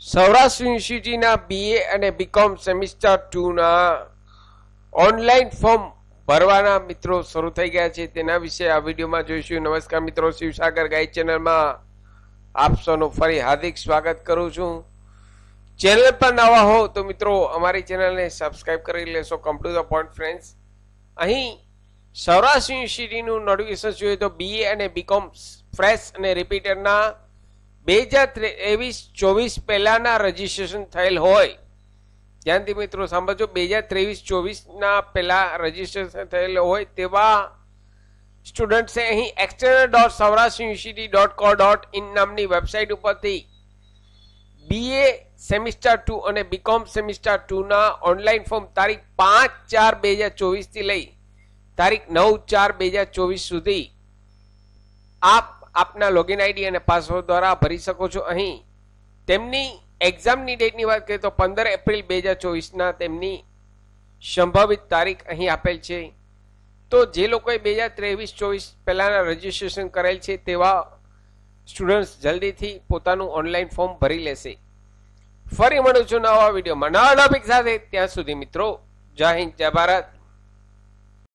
સૌરાષ્ટ્ર યુનિવર્સિટીના બીએ અને BCom semester ટુના ઓનલાઈન ફોર્મ ભરવાના મિત્રો શરૂ થઈ ગયા છે. તેના વિશે આ વિડીયોમાં જોઈશું. નમસ્કાર મિત્રો, શિવસાગર ગાઈડ ચેનલમાં આપ સૌનું ફરી હાર્દિક સ્વાગત કરું છું. ચેનલ પર નવા હો તો મિત્રો, અમારી ચેનલને સબસ્ક્રાઈબ કરી લેશો. Come to the point friends અહીં સૌરાષ્ટ્ર યુનિવર્સિટીનું નોટિફિકેશન જોઈએ તો બીએ અને બીકોમ ફ્રેશ અને રિપીટરના બે હજાર ત્રેવીસ, ચોવીસ પહેલાના રજીસ્ટ્રેશન થયેલ હોય. ધ્યાનથી મિત્રો સાંભળજો, બે હજાર ત્રેવીસ, ચોવીસના પહેલા રજીસ્ટ્રેશન થયેલ હોય તેવા સ્ટુડન્ટ્સે અહીં external dot Saurashtra university dot co dot in નામની વેબસાઇટ ઉપરથી બીએ સેમિસ્ટર ટુ અને બીકોમ સેમિસ્ટર ટુના ઓનલાઈન ફોર્મ તારીખ પાંચ ચાર બે હજાર ચોવીસથી લઈ તારીખ નવ ચાર બે હજાર ચોવીસ સુધી આપ આપના લોગિન આઈડી અને પાસવર્ડ દ્વારા ભરી શકો છો અહીં. તેમની એક્ઝામની ડેટની વાત કરીએ તો પંદર એપ્રિલ બે હજાર ચોવીસના તેમની સંભવિત તારીખ અહીં આપેલ છે. તો જે લોકોએ બે હજાર ત્રેવીસ ચોવીસ પહેલાંના રજિસ્ટ્રેશન કરેલ છે તેવા સ્ટુડન્ટ્સ જલ્દીથી પોતાનું ઓનલાઈન ફોર્મ ભરી લેશે. ફરી મળું છું નવા વિડીયોમાં. નવા ટોપિક સાથે ત્યાં સુધી મિત્રો, જય હિન્દ, જય ભારત.